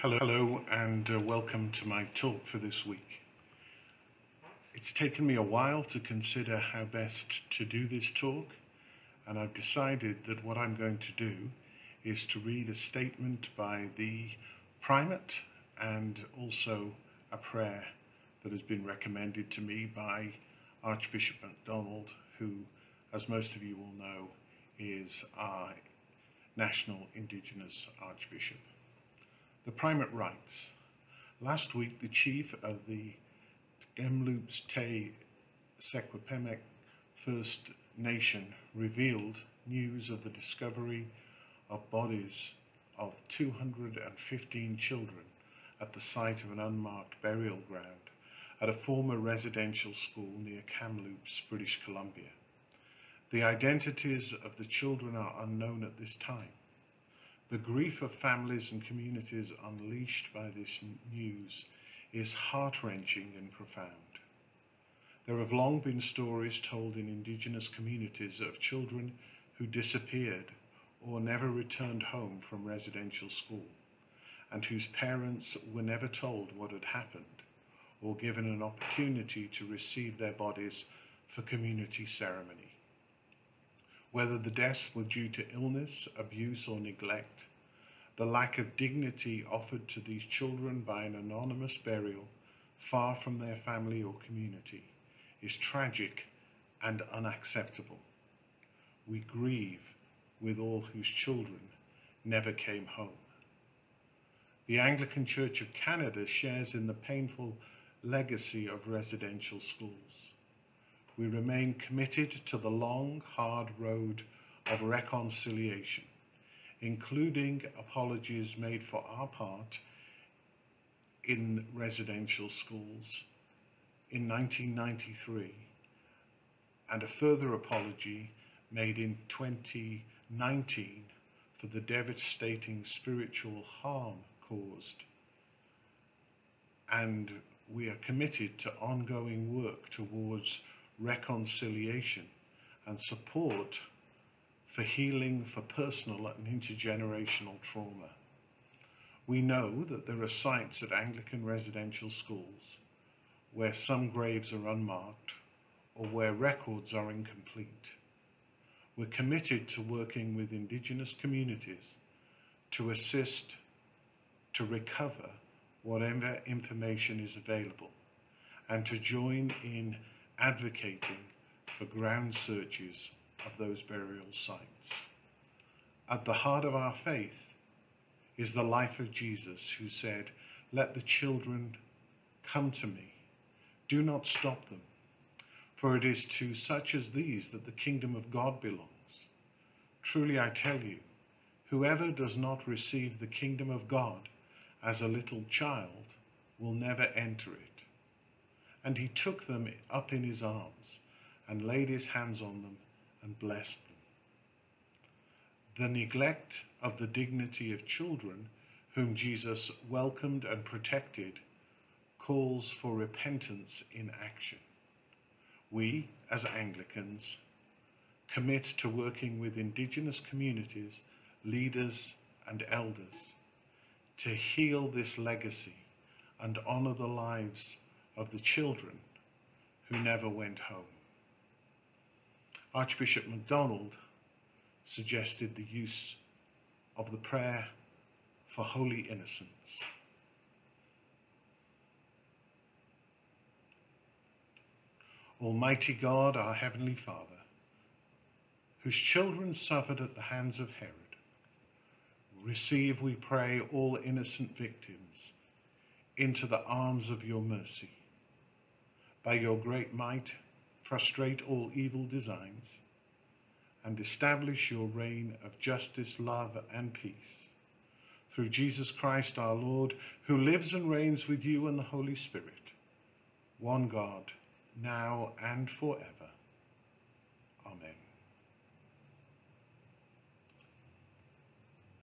Hello, hello, and uh, welcome to my talk for this week. It's taken me a while to consider how best to do this talk, and I've decided that what I'm going to do is to read a statement by the primate and also a prayer that has been recommended to me by Archbishop MacDonald, who, as most of you will know, is our National Indigenous Archbishop. The primate writes, Last week the chief of the Kamloops Te Secwepemc First Nation revealed news of the discovery of bodies of 215 children at the site of an unmarked burial ground at a former residential school near Kamloops, British Columbia. The identities of the children are unknown at this time. The grief of families and communities unleashed by this news is heart-wrenching and profound. There have long been stories told in Indigenous communities of children who disappeared or never returned home from residential school and whose parents were never told what had happened or given an opportunity to receive their bodies for community ceremony. Whether the deaths were due to illness, abuse, or neglect, the lack of dignity offered to these children by an anonymous burial far from their family or community is tragic and unacceptable. We grieve with all whose children never came home. The Anglican Church of Canada shares in the painful legacy of residential schools. We remain committed to the long, hard road of reconciliation, including apologies made for our part in residential schools in 1993 and a further apology made in 2019 for the devastating spiritual harm caused. And we are committed to ongoing work towards reconciliation and support for healing for personal and intergenerational trauma. We know that there are sites at Anglican residential schools where some graves are unmarked or where records are incomplete. We're committed to working with Indigenous communities to assist to recover whatever information is available and to join in advocating for ground searches of those burial sites. At the heart of our faith is the life of Jesus who said, let the children come to me. Do not stop them, for it is to such as these that the kingdom of God belongs. Truly I tell you, whoever does not receive the kingdom of God as a little child will never enter it. And he took them up in his arms and laid his hands on them and blessed them. The neglect of the dignity of children whom Jesus welcomed and protected calls for repentance in action. We, as Anglicans, commit to working with Indigenous communities, leaders and elders to heal this legacy and honour the lives of the children who never went home. Archbishop MacDonald suggested the use of the prayer for holy innocents. Almighty God, our Heavenly Father, whose children suffered at the hands of Herod, receive, we pray, all innocent victims into the arms of your mercy. By your great might, frustrate all evil designs and establish your reign of justice, love, and peace. Through Jesus Christ our Lord, who lives and reigns with you and the Holy Spirit, one God, now and forever. Amen.